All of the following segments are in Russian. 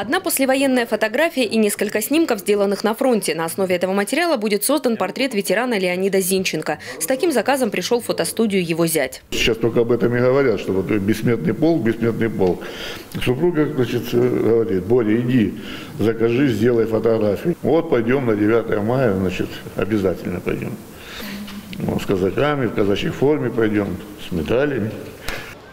Одна послевоенная фотография и несколько снимков, сделанных на фронте. На основе этого материала будет создан портрет ветерана Леонида Зинченко. С таким заказом пришел в фотостудию его зять. Сейчас только об этом и говорят, что вот бессмертный полк, бессмертный полк. Супруга, значит, говорит, Боря, иди, закажи, сделай фотографию. Вот пойдем на 9 мая, значит, обязательно пойдем. Ну, с казаками, в казачьей форме пойдем, с медалями.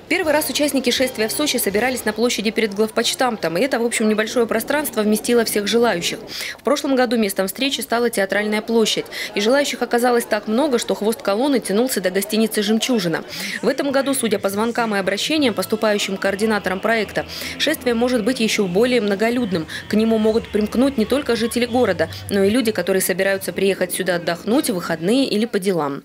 Первый раз участники шествия в Сочи собирались на площади перед главпочтамтом, и это, в общем, небольшое пространство вместило всех желающих. В прошлом году местом встречи стала театральная площадь, и желающих оказалось так много, что хвост колонны тянулся до гостиницы «Жемчужина». В этом году, судя по звонкам и обращениям, поступающим координаторам проекта, шествие может быть еще более многолюдным. К нему могут примкнуть не только жители города, но и люди, которые собираются приехать сюда отдохнуть в выходные или по делам.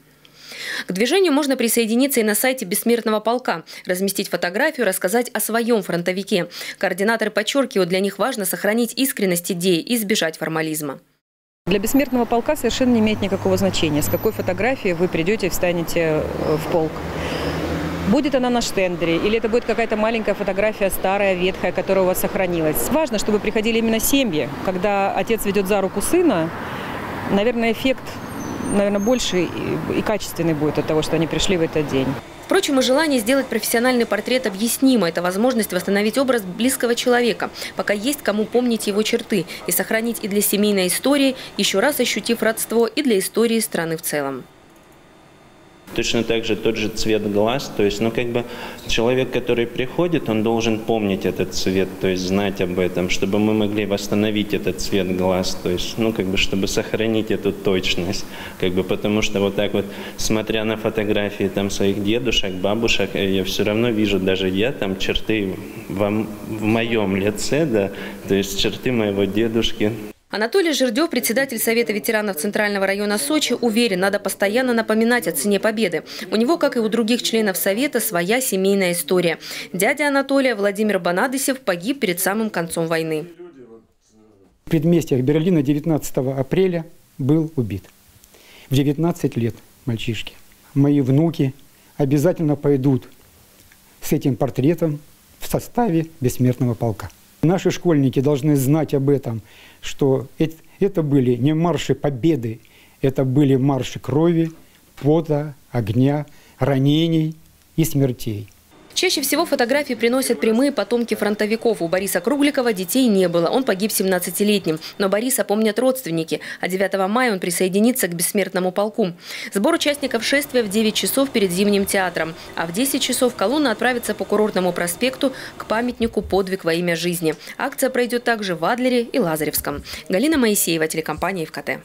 К движению можно присоединиться и на сайте Бессмертного полка, разместить фотографию, рассказать о своем фронтовике. Координаторы подчеркивают, для них важно сохранить искренность идеи и избежать формализма. Для бессмертного полка совершенно не имеет никакого значения, с какой фотографией вы придете и встанете э, в полк. Будет она на штендере, или это будет какая-то маленькая фотография, старая, ветхая, которая у вас сохранилась. Важно, чтобы приходили именно семьи. Когда отец ведет за руку сына, наверное, эффект наверное, больше и качественный будет от того, что они пришли в этот день. Впрочем, и желание сделать профессиональный портрет объяснимо. Это возможность восстановить образ близкого человека, пока есть кому помнить его черты, и сохранить и для семейной истории, еще раз ощутив родство, и для истории страны в целом. Точно так же тот же цвет глаз, то есть, ну, как бы человек, который приходит, он должен помнить этот цвет, то есть знать об этом, чтобы мы могли восстановить этот цвет глаз, то есть, ну, как бы, чтобы сохранить эту точность, как бы, потому что вот так вот, смотря на фотографии там своих дедушек, бабушек, э, я все равно вижу, даже я там черты в, в моем лице, да, то есть черты моего дедушки, Анатолий Жердев, председатель Совета ветеранов Центрального района Сочи, уверен, надо постоянно напоминать о цене победы. У него, как и у других членов Совета, своя семейная история. Дядя Анатолия, Владимир Банадысев, погиб перед самым концом войны. В предместьях Берлина 19 апреля был убит. В 19 лет мальчишки. Мои внуки обязательно пойдут с этим портретом в составе бессмертного полка. Наши школьники должны знать об этом, что это были не марши победы, это были марши крови, пота, огня, ранений и смертей. Чаще всего фотографии приносят прямые потомки фронтовиков. У Бориса Кругликова детей не было. Он погиб 17-летним. Но Бориса помнят родственники. А 9 мая он присоединится к бессмертному полку. Сбор участников шествия в 9 часов перед Зимним театром. А в 10 часов колонна отправится по курортному проспекту к памятнику «Подвиг во имя жизни». Акция пройдет также в Адлере и Лазаревском. Галина Моисеева, телекомпания ФКТ.